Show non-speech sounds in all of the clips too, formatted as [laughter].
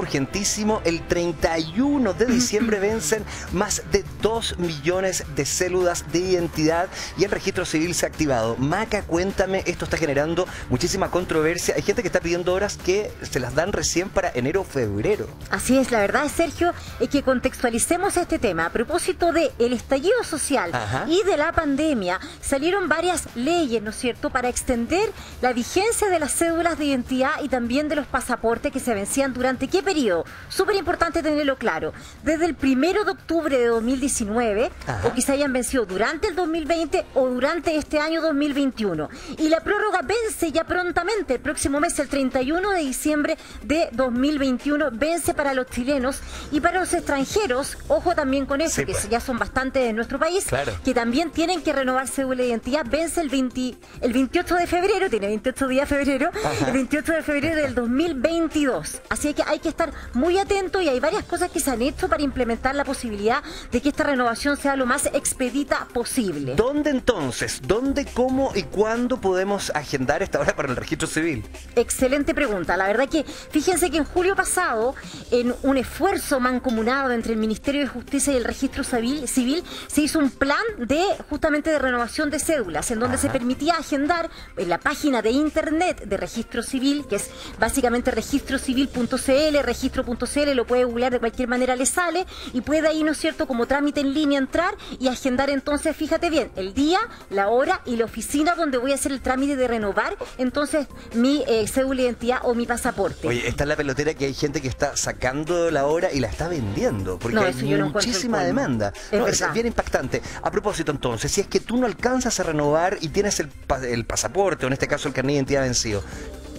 urgentísimo. El 31 de diciembre [clears throat] vencen más de 2 millones de células de identidad y el registro civil se ha activado. Maca, cuéntame, esto está generando muchísima controversia. Hay gente que está pidiendo horas que se las dan recién para enero o febrero. Así es, la verdad, Sergio, es que contextualicemos este tema. A propósito del el estallido social y de la pandemia, salieron varias leyes, ¿no es cierto?, para extender la vigencia de las cédulas de identidad y también de los pasaportes que se vencían durante qué periodo. Súper importante tenerlo claro. Desde el primero de octubre de 2019, o que se hayan vencido durante el 2020 o durante este año 2021. Y la prórroga vence ya prontamente, el próximo mes, el 31 de diciembre de 2021, vence para los chilenos y para los extranjeros, ojo también con eso, que pues. ya son bastantes de nuestro país, que también tienen que renovar cédula de identidad, vence el, 20, el 28 de febrero, tiene 28 días de febrero, el 28 de febrero del 2022. Así que hay que estar muy atento y hay varias cosas que se han hecho para implementar la posibilidad de que esta renovación sea lo más expedita posible. ¿Dónde entonces? ¿Dónde, cómo y cuándo podemos agendar esta hora para el registro civil? Excelente pregunta. La verdad que fíjense que en julio pasado, en un esfuerzo mancomunado entre el Ministerio de Justicia y el registro civil, civil se hizo un plan de justamente de renovación de cédulas, en donde se permitía agendar en la página de internet de registro civil, que es básicamente registrocivil.cl, registro.cl, lo puede googlear de cualquier manera, le sale y puede ahí, ¿no es cierto?, como trámite en línea entrar y agendar entonces, fíjate bien, el día, la hora y la oficina donde voy a hacer el trámite de renovar entonces mi eh, cédula de identidad o mi pasaporte. Oye, está la pelotera que hay gente que está sacando la hora y la está vendiendo, porque hay muchísima demanda. Es, bien impactante. A propósito, entonces, si es que tú no alcanzas a renovar y tienes el, el pasaporte, o en este caso el carnet de identidad vencido,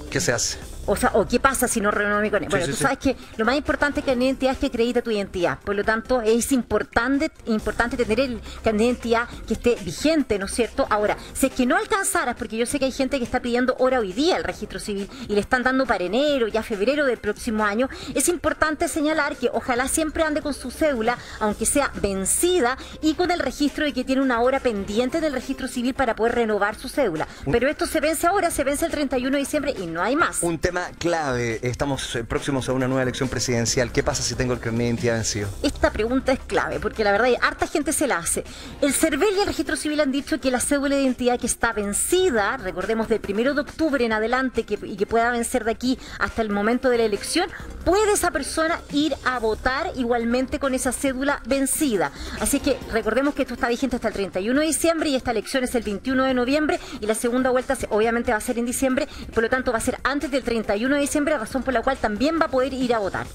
¿qué se hace? O sea, ¿o qué pasa si no renuevo mi Bueno, tú sabes que lo más importante es que la identidad es que acredita tu identidad. Por lo tanto, es importante, importante tener el carnet de identidad que esté vigente, ¿no es cierto? Ahora, si es que no alcanzaras, porque yo sé que hay gente que está pidiendo hora hoy día el registro civil y le están dando para enero, ya febrero del próximo año, es importante señalar que ojalá siempre ande con su cédula, aunque sea vencida, y con el registro de que tiene una hora pendiente del registro civil para poder renovar su cédula. Pero esto se vence ahora, se vence el 31 de diciembre y no hay más tema clave. Estamos eh, próximos a una nueva elección presidencial. ¿Qué pasa si tengo el carnet de identidad vencido? Esta pregunta es clave porque la verdad harta gente se la hace. El CERVEL y el Registro Civil han dicho que la cédula de identidad que está vencida, recordemos del primero de octubre en adelante que, y que pueda vencer de aquí hasta el momento de la elección, puede esa persona ir a votar igualmente con esa cédula vencida. Así que recordemos que esto está vigente hasta el 31 de diciembre y esta elección es el 21 de noviembre y la segunda vuelta obviamente va a ser en diciembre, por lo tanto va a ser antes del 31 31 de diciembre, razón por la cual también va a poder ir a votar.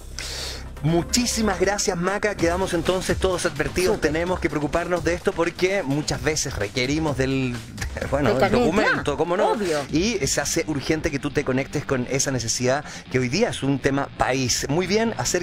Muchísimas gracias, Maca. Quedamos entonces todos advertidos. Tenemos que preocuparnos de esto porque muchas veces requerimos del, [laughs] bueno, documento, ¿cómo no? Y se hace urgente que tú te conectes con esa necesidad que hoy día es un tema país. Muy bien, hacer